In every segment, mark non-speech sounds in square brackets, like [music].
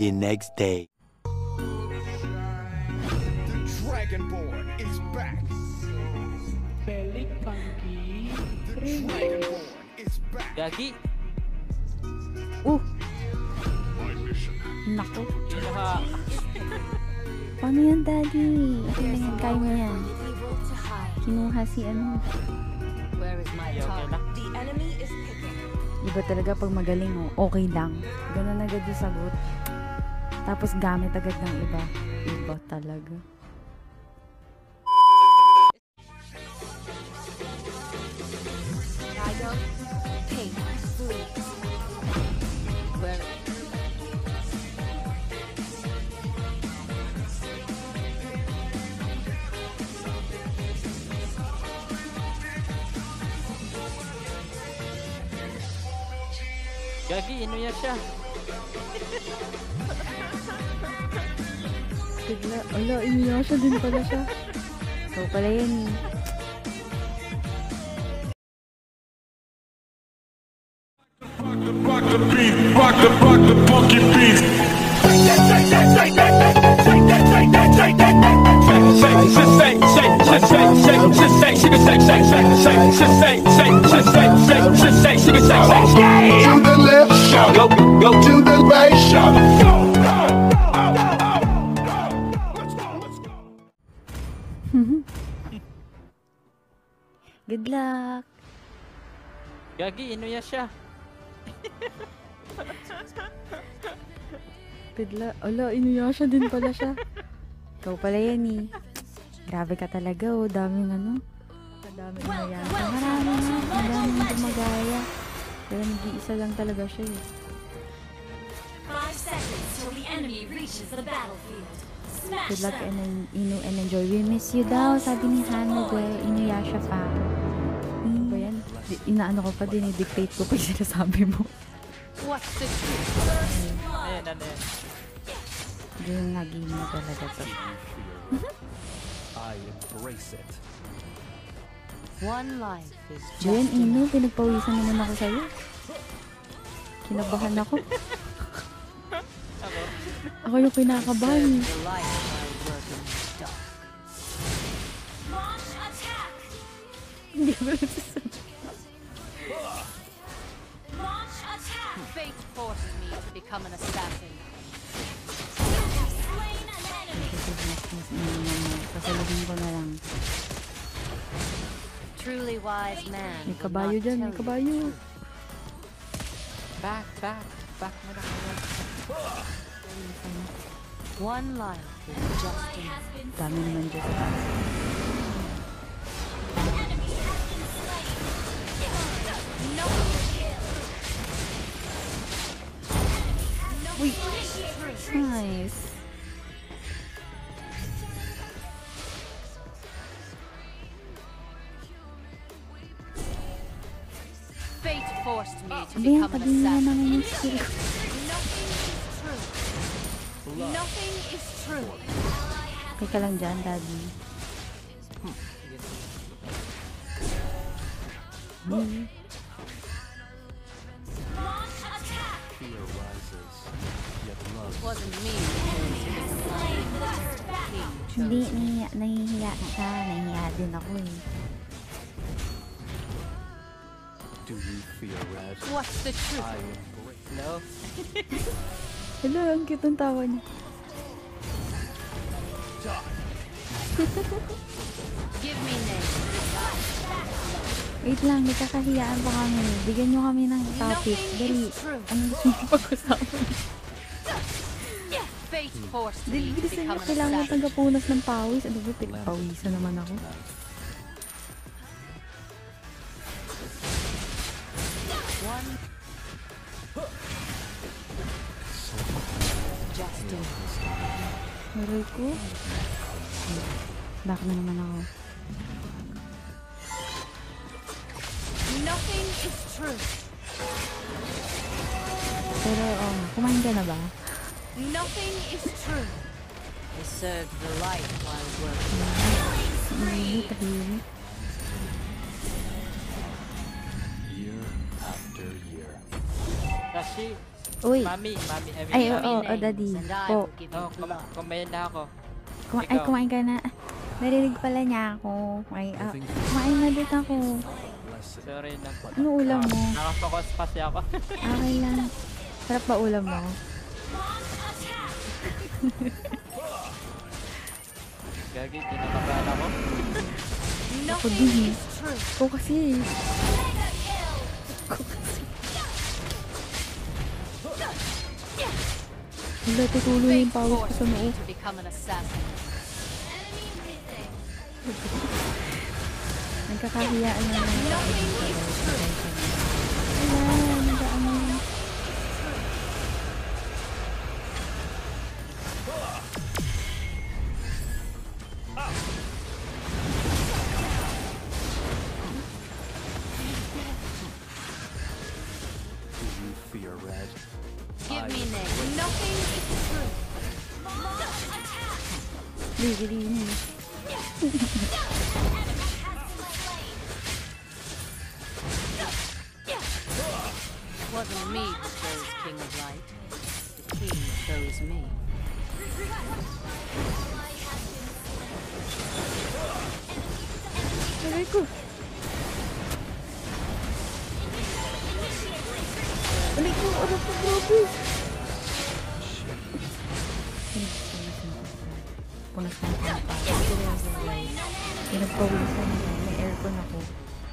the next day. The Dragonborn is back. Pelik Funky. The Dragonborn is back. Gagi. Uh, My mission. naku. Kinuha. Paano yan, daddy? Kaya mo yan. Kinuha si ano. Where is my Okay, okay tongue? lang. The enemy is picking. Iba talaga pag magaling, oh. Okay lang. Ganun agad yung sagot. Tapos gamit agad ng iba. Iba talaga. Gagi, inuya siya. Bigla, ala, iniyasya din pala siya. Ikaw pala yan eh. Luck! Gagi, inuya siya. Bigla, ala, iniyasya din pala siya. Ikaw pala yan eh. Grabe ka talaga, oh. Daming ano. Madami iniyasya. Marami nga. Madaming gumagaya. Pero nag-iisa lang talaga siya eh. Five seconds till the enemy reaches the battlefield. Smash Good luck and, inu and enjoy. We miss you daw, sabi ni Hannah Guel. Inuyasha fa. Inaano ko pa, dinidictate ko pa yung sinasabi mo. what's the? Ayan, ano yan. Hindi yung naging mo talaga to. I embrace it. One life is Jen, just Ino, pinagpawisan naman ako sa'yo. Kinabahan ako. Ako. [laughs] Ako yung kinakabahan. eh. the become an assassin. Truly wise man. May kabayo dyan, may kabayo. Back, back. Back na. One life is just enough. Dami naman dyan sa taas. Uy! Nice. Fate forced me to Sabi yan, become an sabi nga assassin. naman yung skill ko. Nothing is true. Teka lang dyan, daddy. Hmm. Hindi, nahihiya, nahihiya na siya. Nahihiya din ako eh. Do you fear red? What's the truth? I embrace Hello? [laughs] Hello, ang cute ng tawa niya. [laughs] Give me names. Wait lang, nagkakahiyaan pa kami. Bigyan nyo kami ng topic. Dali. Ano gusto [laughs] nyo pag-usapan? Bilisan nyo. become an Kailangan tagapunas ng pawis. Ano ba, pinagpawisan naman ako. Aray ko. Back na naman ako. Nothing is true. Pero, oh, kumain ka na ba? Nothing is true. I served the light while working. Tahimik. year after year. Kasi, Uy. Mami, mami, I mean, Ay, mami. oo, oh, daddy. and I Po. Oh, kum kumain na ako. Kuma- ay, Ikaw. kumain ka na. Narinig pala niya ako. Ay, ah, Living kumain na din ako. Sorry na. Ano ulam mo? Nakafocus kasi ako. Okay lang. Sarap ba ulam mo? Gagi, kinakabahan ako. Ako din eh. Ako kasi eh. Ako kasi. Wala, tutuloy yung Fate pawis ko sa noo. Nagkakahiyaan na lang. Wala, Bibili niya. Wasn't me who chose King of Light. The king chose me. Aray ko. Aray ko, Punas ng guys. Pinagpawisan ako. May aircon ako.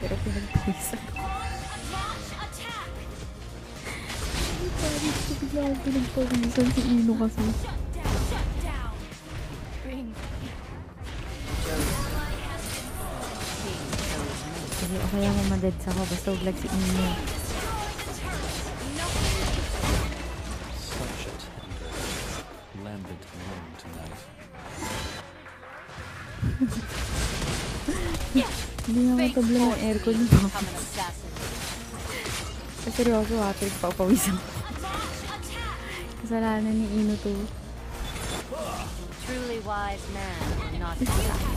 Pero pinagpawisan ako. Ay, parang ko bigla ako pinagpawisan si Ino kasi. Sige, okay lang mamadads ako. Basta huwag si Ino. Hindi nga matabla ng aircon mo. Ay, seryoso ha, pinagpapawisan ko. [laughs] Kasalanan ni Ino to. Truly wise man not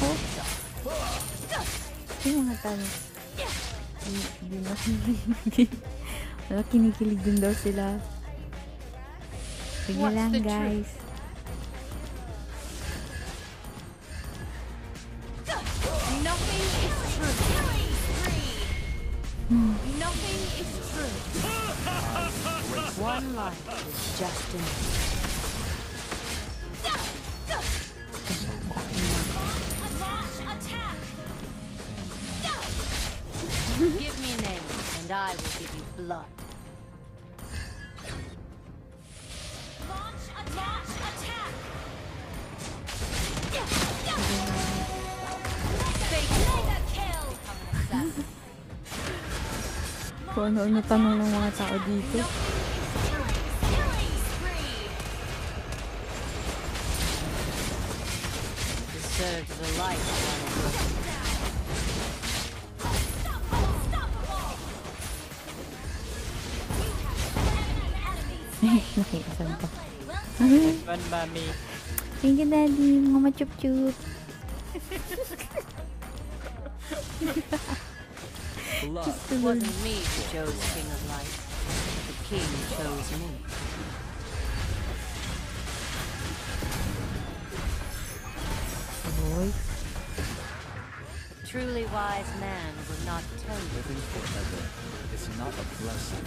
dark. Yung mga tanong. Hindi na kinikilig. Wala, kinikilig din daw sila. Sige lang guys. Nothing is true. Nothing is true. One life is just enough. Give me name, and I will give you blood. Launch a- launch attack. Mega kill. Become an assassin. Kung ano-ano tanong ng mga tao dito. Nakiasan pa. One, mami. Thank you daddy, mga machup-chup. Blood. It wasn't me who chose King of Light. The king chose me. Oy. Truly wise man will not tell you. Living forever is not a blessing.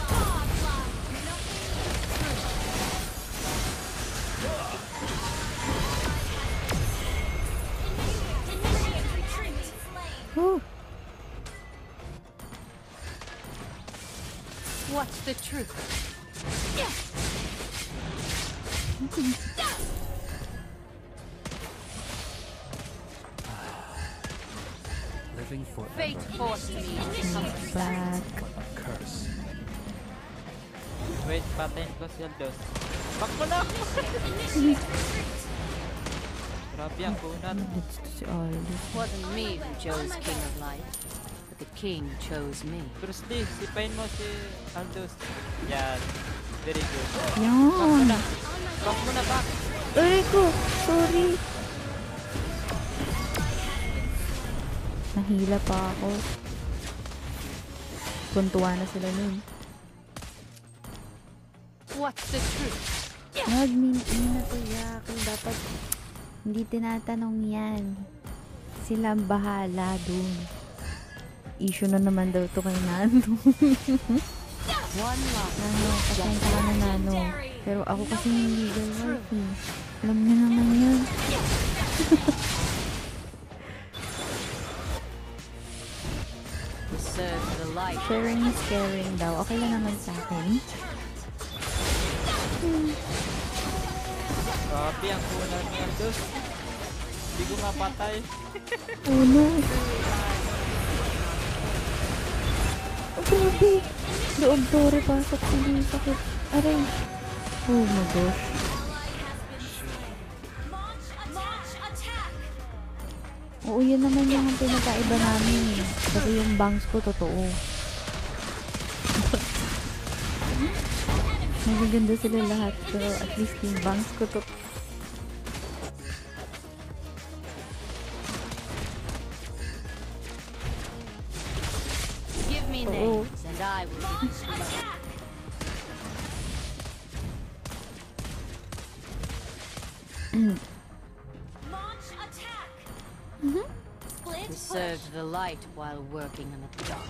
What's the truth? Living forever. Fate forced me to become a Back. A curse. Wait, patayin ko si Aldos. Back mo na ako! Grabe ang kunat. That's to si Aldous. Wasn't me who chose King of Light, but the King chose me. Lee, sipain mo si Aldos. Yan. Very good. Yan. Back mo na back! Aray ko. Sorry. Nahila pa ako. Kuntuwa na sila nun. What's the truth? Nag-min-in na to, Yakil. Dapat hindi tinatanong yan. Sila bahala dun. Issue na naman daw to kay Nano. [laughs] Nano, pasensya ka na Nano. Pero ako kasi yung legal wife eh. Alam niyo naman yun. [laughs] Sharing is caring daw. Okay lang naman sa akin. Grabe ang kunat ni Aldos. Hindi ko mapatay. Oh no. Grabe. Loob tore pasok hindi sakit. Aray. Oh my gosh. Oo, yun naman yung pinagkaiba namin eh. Kasi yung bangs ko totoo. [laughs] Magaganda sila lahat. Pero at least yung bangs ko totoo. I will give you Attack! Launch attack! Split We push! served the light while working in the dark.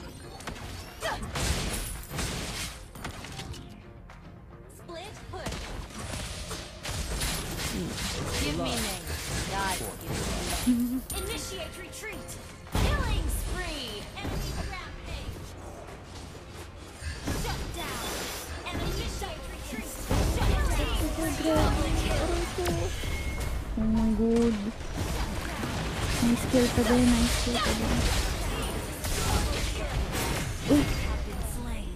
Split push! Give me names, and I will give you love. Initiate retreat! Killing spree! Enemy Oh my god. May skill pa din, may skill pa din. Uy,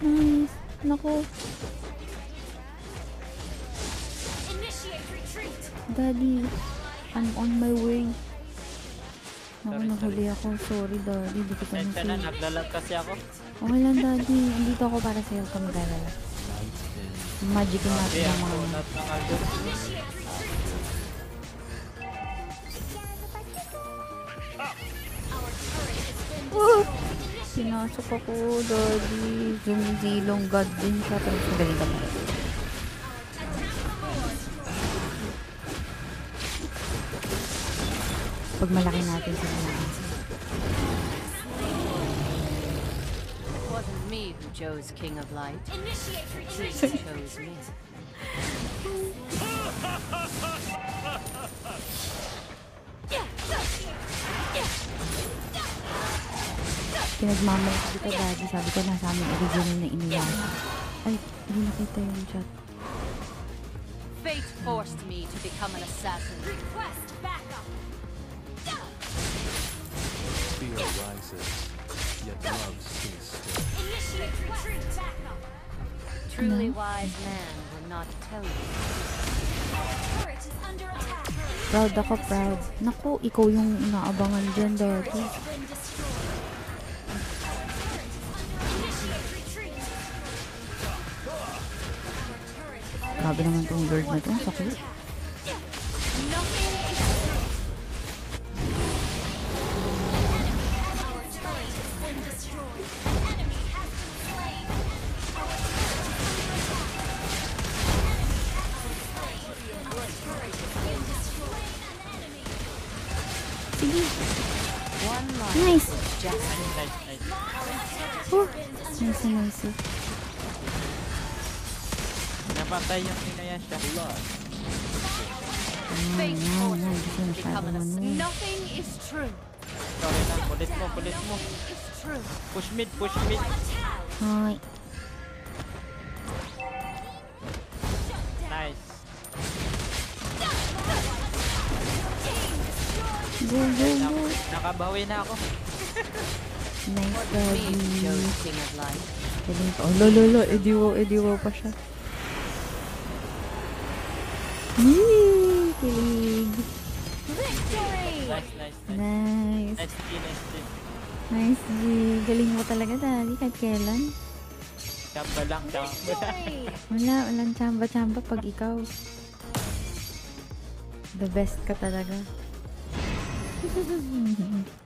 nice. Nako, daddy. I'm on my way. Naku, nahuli ako. Sorry, daddy. Di kita Sensya na, nasi. naglalag kasi ako. Okay lang, daddy. Andito ako para sa'yo. Huwag ka mag-alala. Magicin natin Grabe ang mga... Oh! destroyed. Pinasok ako, daddy. Zumizilong god din siya. Pero magaling ka pa. Pag malaki natin sila na. Me who chose King of Light. Initiate retreat! He chose me. Pinagmamalak kita, daddy. Sabi ko nasa amin original na iniyasa. Ay, hindi nakita yung chat. Fate forced me to become an assassin. Request backup! Fear rises, yet love stays still. Initiate retreat! Truly wise man would not tell you. Turret is under attack! Proud ako, proud. Naku, ikaw yung inaabangan dyan, retreat! Grabe naman tong bird na to. Ang Sakit. Napatay yung Inuyasha. Fate yan. Gusto become an. Nothing is true. Sorry na, kulit mo, kulit mo. Push mid, push mid. Hoy. Nice. Go, Nak go. nakabawi na ako. Nice, life. Galing pa. Oh, lo, lo, lo. Ediwo, ediwo pa siya. Yee! Kilig. Nice, nice, nice. Nice. Nice G, nice G. Nice, G. Galing mo talaga, daddy. Kahit kailan. Chamba lang, chamba. Wala, walang chamba-chamba pag ikaw. The best ka talaga. [laughs]